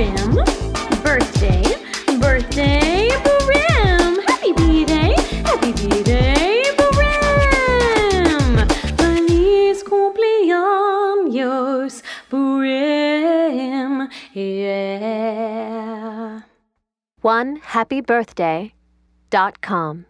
brim. Birthday, birthday, brim. Happy B-Day, happy B-Day, brim. Feliz cumpleaños, brim. Yeah. One happy birthday dot com.